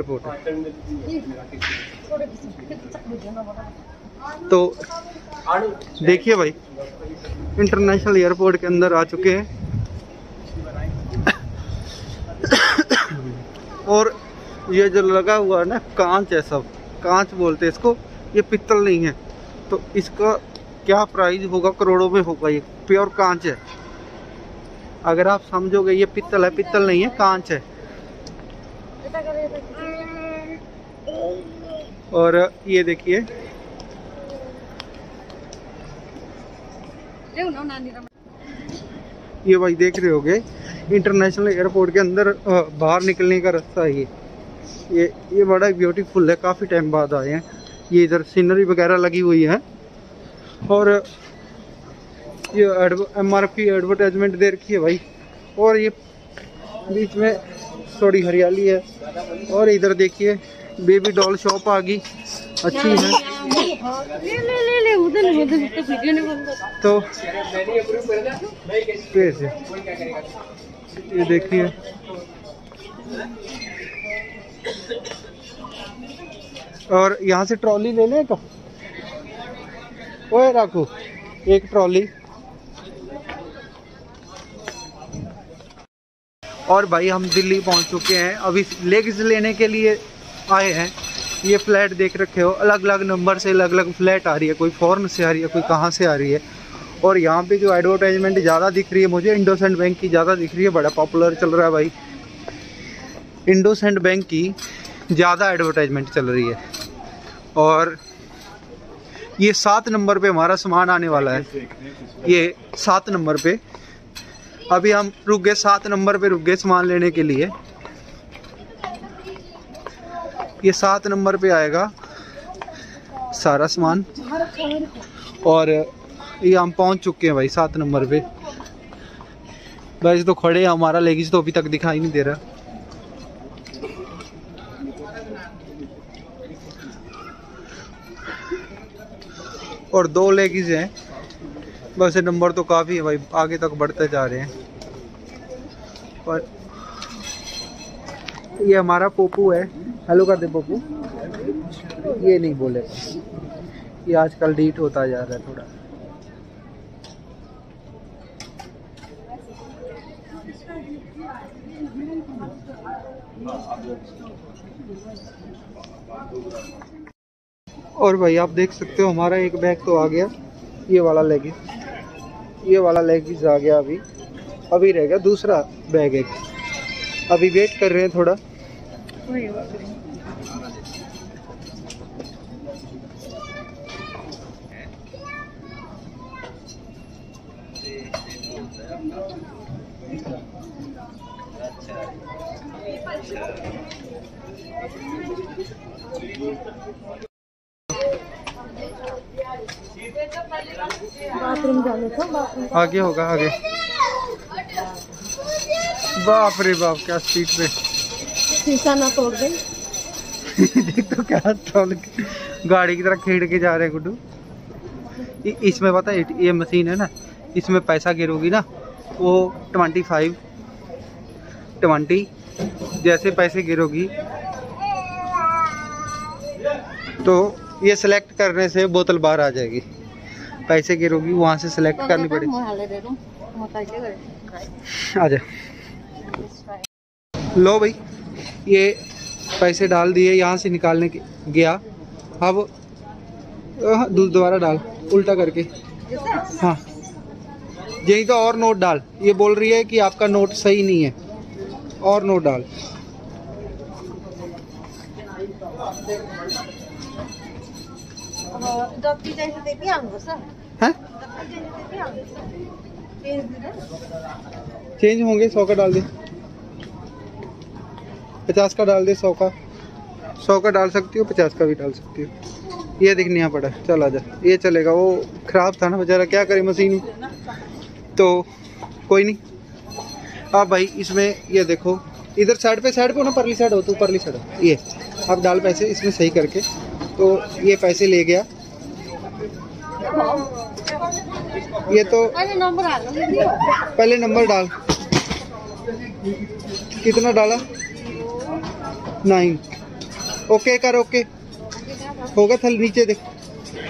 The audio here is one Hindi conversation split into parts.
रिपोर्ट तो देखिए भाई इंटरनेशनल एयरपोर्ट के अंदर आ चुके हैं। और ये जो लगा हुआ है ना कांच है सब। कांच बोलते हैं इसको। ये पित्तल नहीं है। तो इसका क्या प्राइस होगा? करोड़ों में होगा ये। प्योर कांच है। अगर आप समझोगे ये पित्तल है पित्तल नहीं है कांच है। और ये देखिए। ये भाई देख रहे होगे इंटरनेशनल एयरपोर्ट के अंदर बाहर निकलने का रास्ता है ये। ये बड़ा ब्यूटीफुल है काफ़ी टाइम बाद आए हैं। ये इधर सीनरी वगैरह लगी हुई है। और ये एम आर पी एडवर्टाइजमेंट दे रखी है भाई। और ये बीच में थोड़ी हरियाली है। और इधर देखिए बेबी डॉल शॉप आ गई। अच्छी है। तो ये देखिए। और यहाँ से ट्रॉली ले लें तो? ओए राखू एक ट्रॉली और भाई हम दिल्ली पहुँच चुके हैं। अभी लेग्स लेने के लिए आए हैं। ये फ्लैट देख रखे हो। अलग अलग नंबर से अलग अलग फ्लैट आ रही है। कोई फॉरन से आ रही है, कोई कहाँ से आ रही है। और यहाँ पे जो एडवर्टाइजमेंट ज़्यादा दिख रही है, मुझे इंडोसेंट बैंक की ज़्यादा दिख रही है। बड़ा पॉपुलर चल रहा है भाई। इंडोसेंट बैंक की ज़्यादा एडवर्टाइजमेंट चल रही है। और ये सात नंबर पे हमारा सामान आने वाला है। ये सात नंबर पे अभी हम रुक गए सात नंबर पे, रुक गए सामान लेने के लिए। ये सात नंबर पे आएगा सारा सामान। और ये हम पहुँच चुके हैं भाई सात नंबर पे। बस तो खड़े हैं, हमारा लेगीज तो अभी तक दिखाई नहीं दे रहा। और दो लेगीज हैं। ये नंबर तो काफ़ी है भाई, आगे तक बढ़ते जा रहे हैं। और ये हमारा पोपू है। हेलो कर दे पोपू ये नहीं बोले। ये आजकल डीट होता जा रहा है थोड़ा। और भाई आप देख सकते हो हमारा एक बैग तो आ गया। ये वाला लेगिस ये वाला लेगिस आ गया अभी। अभी रह गया, दूसरा बैग एक। अभी वेट कर रहे हैं थोड़ा। बाथरूम जाने आगे होगा आगे। बाप रे बाप क्या स्पीड पे। शीशा ना तोड़ दे। देख तो क्या ट्रॉल गाड़ी की तरह खेड़ के जा रहे गुड्डू। इसमें पता है ये मशीन है ना इसमें पैसा गिरोगी ना वो ट्वेंटी फाइव ट्वेंटी जैसे पैसे गिरोगी। तो ये सिलेक्ट करने से बोतल बाहर आ जाएगी। पैसे गिरोगी वहाँ से सिलेक्ट करनी पड़ेगी आ जा लो भाई ये पैसे डाल दिए यहाँ से निकालने के गया। अब दूध दोबारा डाल उल्टा करके। हाँ। यही तो और नोट डाल। ये बोल रही है कि आपका नोट सही नहीं है। और नोट डाल। डॉक्टर जैसे सर। चेंज होंगे, सौ का डाल दे। पचास का डाल दे सौ का। सौ का डाल सकती हो, पचास का भी डाल सकती हो। ये दिखने यहाँ पड़ा। चल आ आजा ये चलेगा। वो खराब था ना बेचारा। क्या करे मशीन? तो कोई नहीं। आप भाई, इसमें ये देखो। इधर साइड पे साइड पे ना, परली साइड हो तो परली साइड ये, आप डाल पैसे इसमें सही करके। तो ये पैसे ले गया। ये तो पहले नंबर डाल। कितना डाला? नाइन ओके कर ओके होगा थल नीचे देख।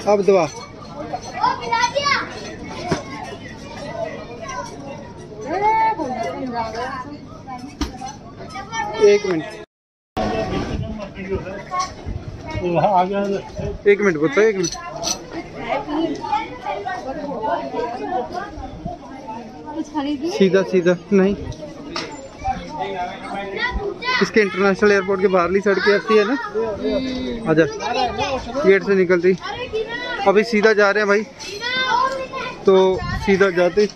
अब दबा। एक मिनट। एक मिनट बताओ एक मिनट। सीधा सीधा नहीं। इसके इंटरनेशनल एयरपोर्ट के बाहरली साइड की ऐसी है ना? अच्छा गेट से निकलती अभी सीधा जा रहे हैं भाई। तो सीधा जाते।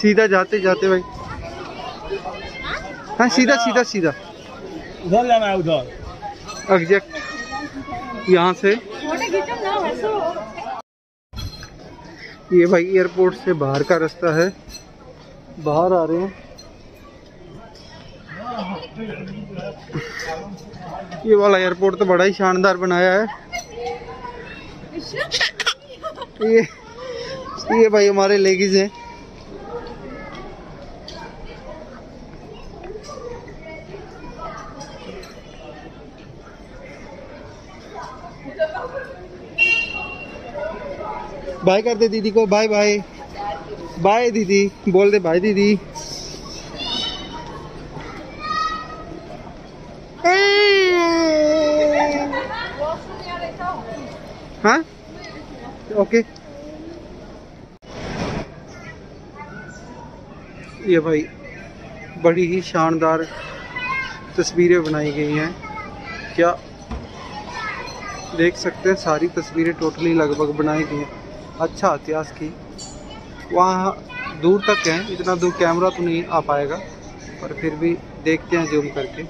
सीधा जाते जाते भाई। हाँ सीधा सीधा सीधा। उधर जाना है उधर। एग्जैक्ट यहाँ से। ये भाई एयरपोर्ट से बाहर का रास्ता है। बाहर आ रहे हैं। ये वाला एयरपोर्ट तो बड़ा ही शानदार बनाया है। ये ये भाई हमारे लेगीज हैं। बाय कर दे दीदी को, बाय बाय। बाय दीदी, बोल दे बाय दीदी। हाँ? ओके। ये भाई, बड़ी ही शानदार तस्वीरें बनाई गई हैं। क्या देख सकते हैं, सारी तस्वीरें टोटली लगभग बनाई गई हैं। अच्छा इतिहास की। वहाँ दूर तक है, इतना दूर कैमरा तो नहीं आ पाएगा, पर फिर भी देखते हैं जूम करके।